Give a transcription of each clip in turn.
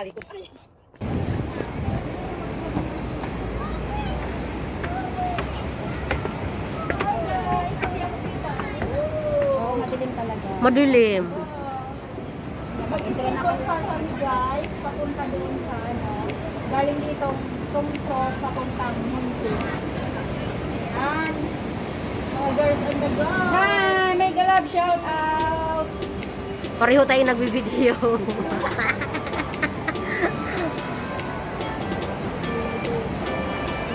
talikod pa. Oo, madilim talaga. Madilim. Mag-train ako kami guys, papunta doon sa ano, galing dito, tungso, papuntang Munti. Ayan. Mga girls on the go. Hi! May galab shout out! Pareho tayo nagbibideo.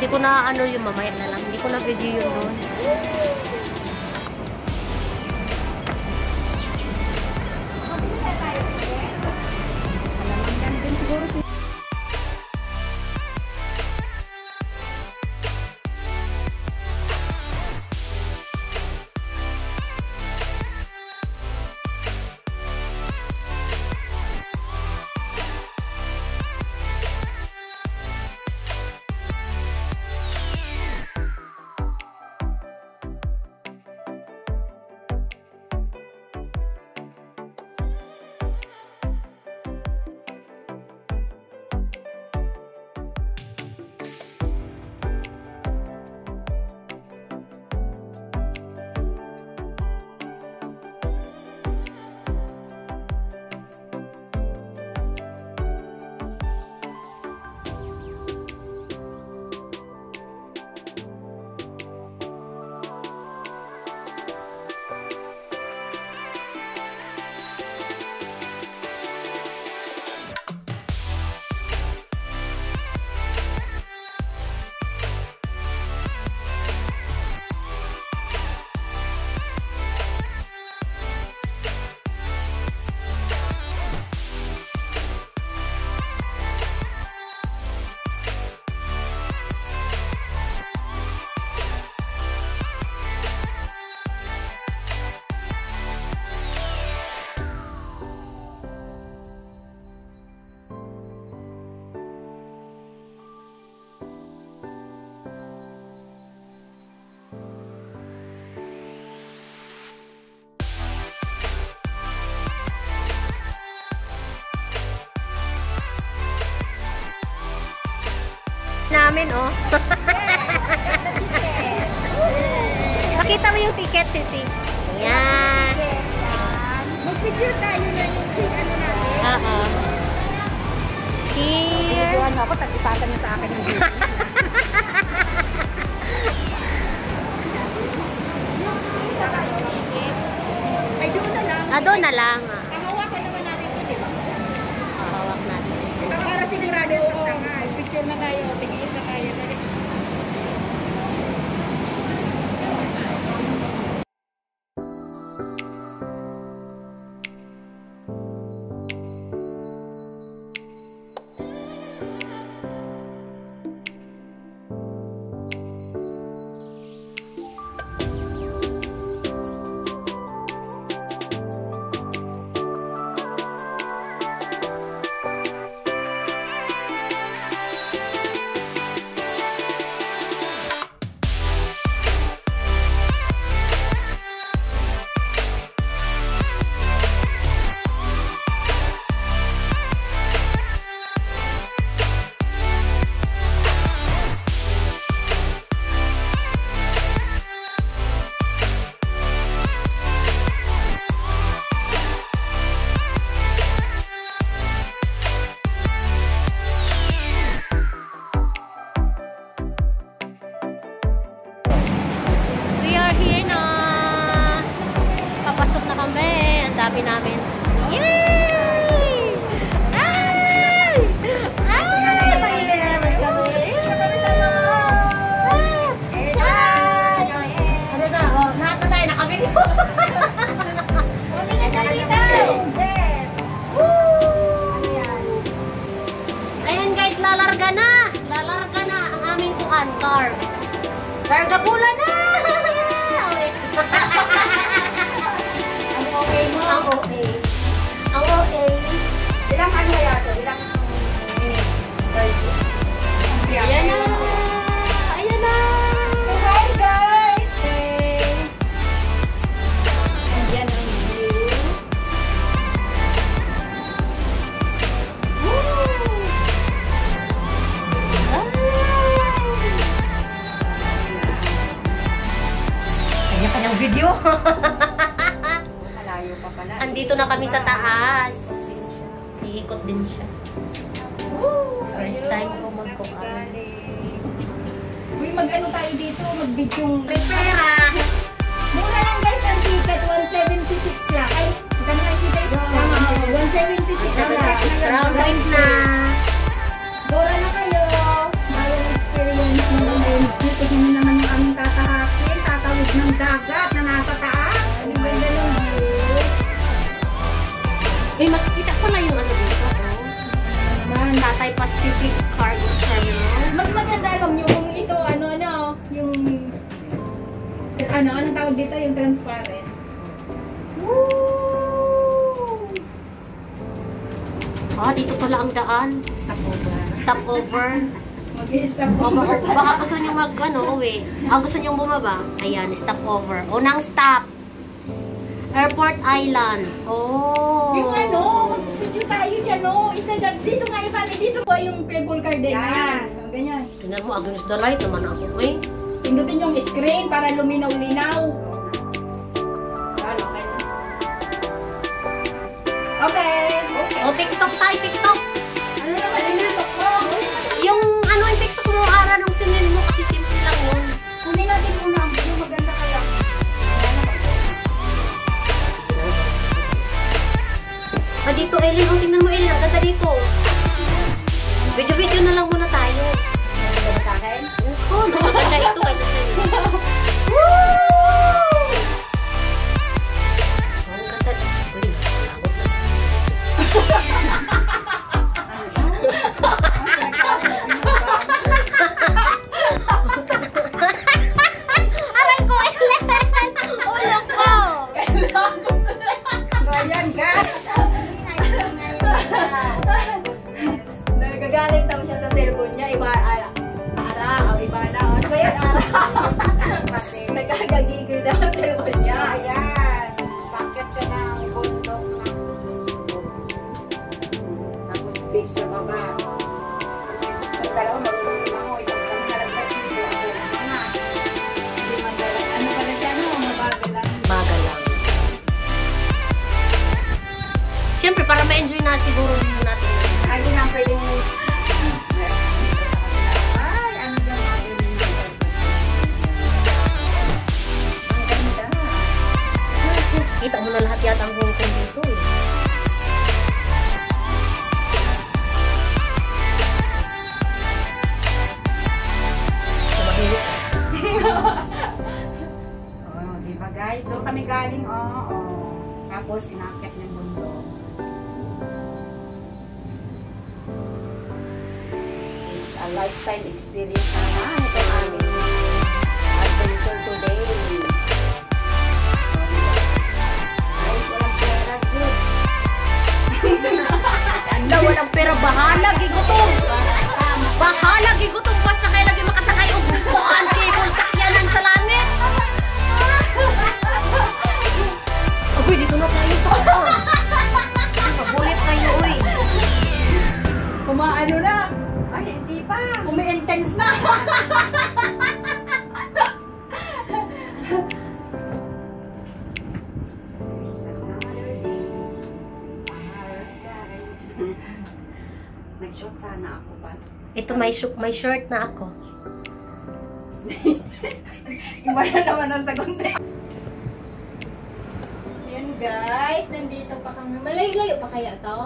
Hindi ko na ano yung mamaya na lang. Hindi ko na video yun doon. Namin, oh. Pakita mo yung ticket, Sisi. Yan. Mag-picture tayo na yung ano natin. Oo. Here. Mo ako, tag-ipatan niyo sa akin yung video. Ay, doon na lang. Ah, doon na lang. ah. Kahawakan naman natin ito, di ba? Hawak natin. Para sigurado, oo. Picture na tayo. Tigil ko magkuhan. Uy, mag-ano tayo dito? Mag-video. May pera. Mura lang guys ang ticket. 176 lang. Ay, magkano ang ticket? Tama, 176 lang. Round right na. Tatay Pacific Cargo Terminal. Mas maganda alam yung ito, ano, ano, yung, ano, anong tawag dito? Yung transparent. Woo! Ah, dito pala ang daan. Stopover. Stopover. Mag-i-stop O, over. baka, gusto nyo mag, ano, uwi. Ah, gusto nyo bumaba? Ayan, stopover. Unang stop. Airport Island. Oh. Yung ano, tayo dyan, no? Isa dyan. Dito nga, ifani, dito po yung pebble card din. Yan. O, ganyan. Tingnan mo, against the light naman ako, eh. Pindutin yung screen para luminaw-linaw. Okay. Okay. O, TikTok tayo, TikTok. Ah, dito, Ellen. O, tingnan mo, Ellen. Ang ganda dito. Video-video na lang muna tayo. Ano sa akin? Yes ko, mas maganda ito lifetime experience naman. Ito ang aming adventure today. Ay, walang pera, good. Anda, walang pera. Bahala, gigutom. Bahala, gigutom. Basta kayo lagi makasakay o bukuan cable sakyanan sa langit. Aboy, dito na tayo sa kapon. Kabulit kayo, uy. Kumaano na? Ay, hindi pa. Umi-intense na. It's another day. Pangarap, guys. Nag-shoot sana ako pa. Ito, may, sh- may shirt na ako. Iba na naman ang sagot. Yan guys, nandito pa kami. Malayo-layo pa kaya to?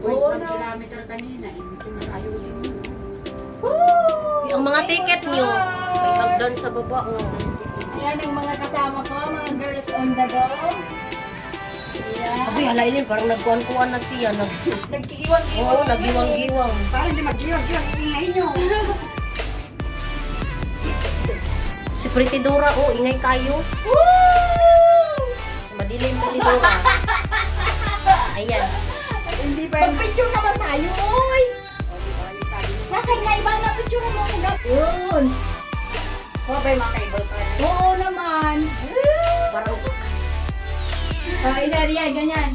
Oo na. kilometer kanina, hindi ko na tayo yun. Mga ticket nyo, may doon sa baba. Oh. Ayan ang mga kasama ko, mga girls on the go. Ayan. Aboy, halailin, parang nagkuhan-kuhan na siya. Nag Nagkikiwang-kiwang. Oo, nagiwang-giwang. Para hindi mag-giwag-giwag, iingay nyo. Si Pretty Dora, oh, ingay kayo. Woo! Madilim na ni Dora. Ayan. Hindi ba? Mag-picture naman tayo, Yun. O, ba yung mga cable car? Oo naman. Parang, Oh, isa riyan, ganyan.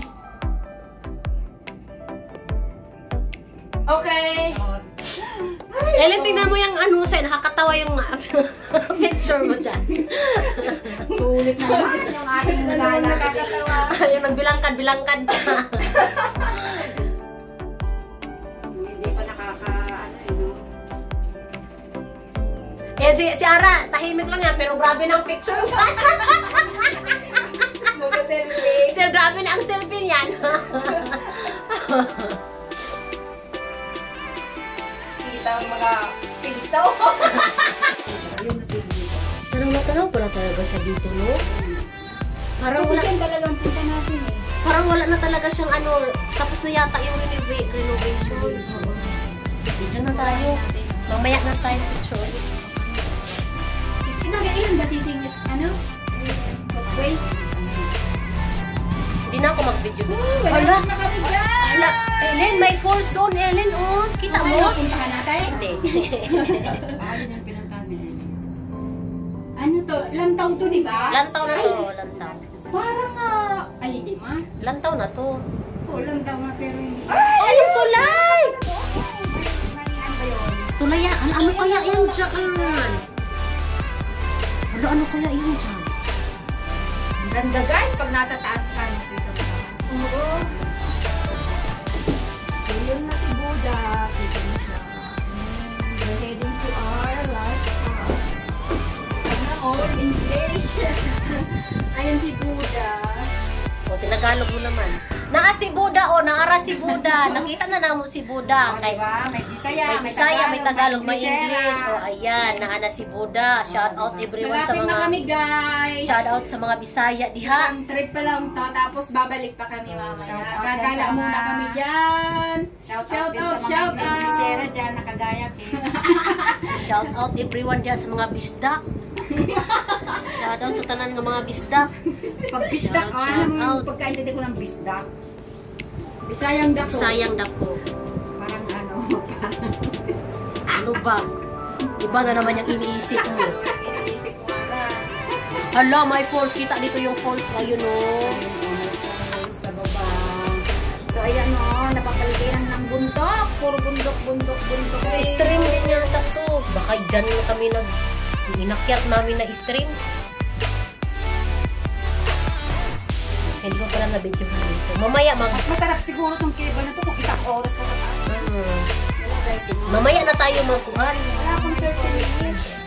Okay. Ellen, tingnan mo yung ano sa'yo, nakakatawa yung picture mo dyan. Sulit na naman yung ating nakakatawa? yung nagbilangkad-bilangkad ka. si, si Ara, tahimik lang yan, pero grabe ng picture niya. Mag-selfie. Sir, grabe na ang selfie niyan. Kita ang mga pinsaw. Ayun na si Dito. Parang matanaw pala talaga siya dito, no? Parang Kasi wala, dyan talagang punta natin eh. parang wala na talaga siyang ano, tapos na yata yung renova- renovation. Dito na tayo. Mamaya na tayo sa Troy. Pinagailan ba si Singis? Ano? Wait. Hindi na ako mag-video. Wala Hala, na kami dyan. hala. Ellen, may force doon, Ellen, oh. Kita mo? Ano, puntahan natin? Hindi. Ah, yun ang pinuntahan ni Ellen. Ano to? Lantaw to, di ba? Lantaw na to, lantaw. Parang ah... ay, hindi ma. Lantaw na to. Oo, lantaw nga pero hindi. Ay, yung tulay! Yun? Tulay yan. Ano, ano kaya yan dyan? Ano, ano kaya yan dyan? Ang Ganda guys, pag nasa taas ka. Oo. So, yun na si Buddha. Kita mo siya. We're heading to our last stop. Sana all English. Ayun si Buddha. O, tinagalog mo naman. Naa si Buda, o, naara si Buda. Nakita na namo si Buda. Ah, Kay, diba? May Bisaya, may Bisaya, may Tagalog, may. English. O, ayan, naana si Buda. Shout out everyone sa mga... kami guys. Shout out sa mga Bisaya diha. Isang trip pa lang to, tapos babalik pa kami mamaya. Gagala muna kami dyan. Shout, out, shout out. Inglesera dyan, nakagaya kids. Shout out everyone diha sa mga bisdak. Shout out sa tanan ng mga bisdak. Pag bisdak, oh, alam mo, pagkaintindi ko ng bisdak, Bisayang dako. Sayang dako. parang ano, parang Ano ba? Iba na naman yung iniisip mo. Hala, may falls. Kita dito yung falls. Ayun o. sa baba. So, ayan o, napapaligiran ng bundok. Puro bundok, bundok, bundok. Stream din yata to. Baka dyan na kami nag... Inakyat namin na stream. Hindi ko pala na-video dito. Mamaya mag... Mas masarap siguro tong cable na to kung isang oras. Hmm. Guys, siguro. Mamaya na tayo magkuhan. Wala akong search